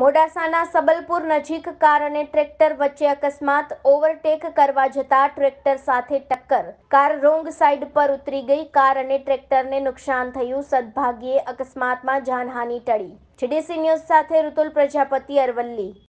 મોડાસાના સબલપુર નજીક કાર અને ટ્રેક્ટર વચ્ચે અકસ્માત. ઓવરટેક કરવા જતા ટ્રેક્ટર સાથે ટક્કર. કાર રોંગ સાઈડ પર ઉતરી ગઈ. કાર અને ટ્રેક્ટરને નુકસાન થયું. સદભાગ્યે અકસ્માતમાં જાનહાનિ ટળી. જીડીસી ન્યૂઝ સાથે ઋતુલ પ્રજાપતિ અરવલ્લી.